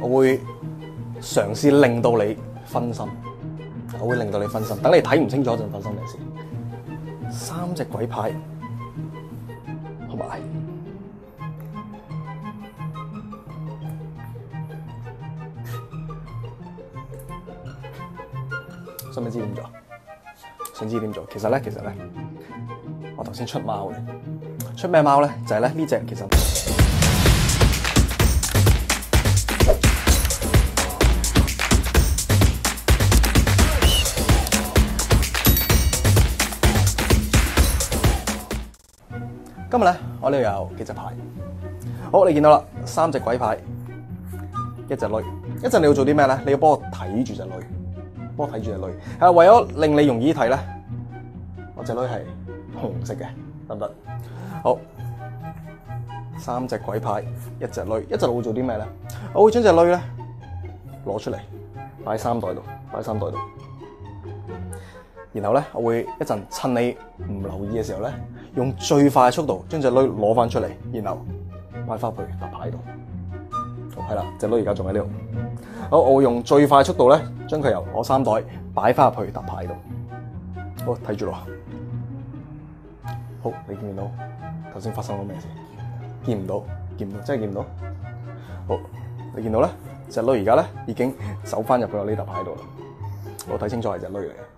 我會嘗試令到你分心，我會令到你分心，等你睇唔清楚陣發生咩事。三隻鬼牌，好埋。想唔知點做？想知點做？其實咧，其實咧，我頭先出貓嘅，出咩貓咧？就係咧呢只其實。今日咧，我呢度有幾隻牌。好，你見到啦，三隻鬼牌，一隻女。一阵你要做啲咩咧？你要幫我睇住隻女，幫我睇住隻女。係為咗令你容易睇咧，我隻女係紅色嘅，得唔得？好，三隻鬼牌，一隻女。一陣我會做啲咩咧？我會將隻女咧攞出嚟，擺喺衫袋度，擺喺衫袋度。然後咧，我會一陣趁你唔留意嘅時候咧，用最快嘅速度將隻女攞翻出嚟，然後擺翻去沓牌度。好，係啦，隻女而家仲喺呢度。好，我會用最快速度咧，將佢由我三袋擺翻入去沓牌度。好，睇住咯。好，你見唔見到頭先發生咗咩事？見唔到，見唔到，真係見唔到。好，你見到咧，隻女而家咧已經走翻入去我呢沓牌度啦。我睇清楚係隻女嚟嘅。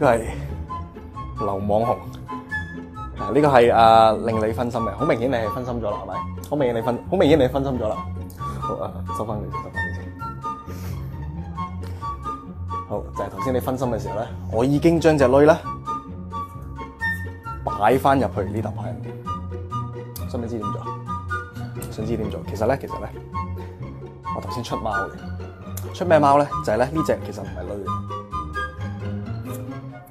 個係流網紅，呢個係啊令你分心嘅，好明顯你係分心咗啦，係咪？好明顯你分，好明顯你分心咗啦。好啊，收翻佢先，收翻佢先。好，就係頭先你分心嘅時候咧，我已經將隻女咧擺翻入去呢沓牌入邊。想唔想知點做？想知點做？其實咧，其實咧，我頭先出貓嘅，出咩貓咧？就係咧呢只其實唔係女嘅。